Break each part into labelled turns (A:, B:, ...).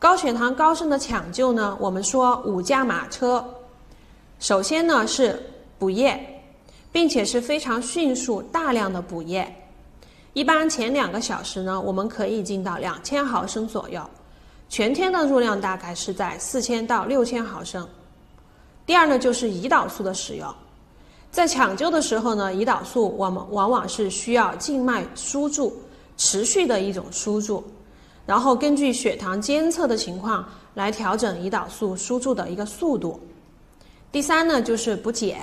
A: 高血糖高渗的抢救呢，我们说五驾马车。首先呢是补液，并且是非常迅速、大量的补液。一般前两个小时呢，我们可以进到两千毫升左右，全天的入量大概是在四千到六千毫升。第二呢就是胰岛素的使用，在抢救的时候呢，胰岛素我们往往是需要静脉输注，持续的一种输注，然后根据血糖监测的情况来调整胰岛素输注的一个速度。第三呢就是补碱，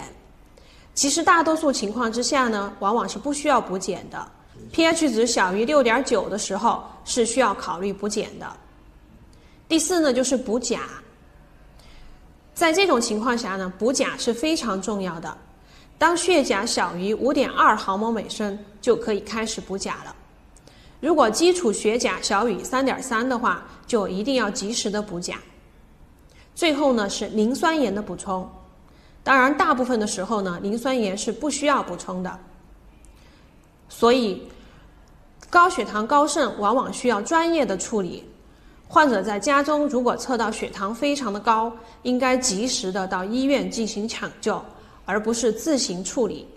A: 其实大多数情况之下呢，往往是不需要补碱的，pH 值小于六点九的时候是需要考虑补碱的。第四呢就是补钾。在这种情况下呢，补钾是非常重要的。当血钾小于五点二毫摩每升，就可以开始补钾了。如果基础血钾小于三点三的话，就一定要及时的补钾。最后呢是磷酸盐的补充，当然大部分的时候呢，磷酸盐是不需要补充的。所以，高血糖高渗往往需要专业的处理。患者在家中如果测到血糖非常的高，应该及时的到医院进行抢救，而不是自行处理。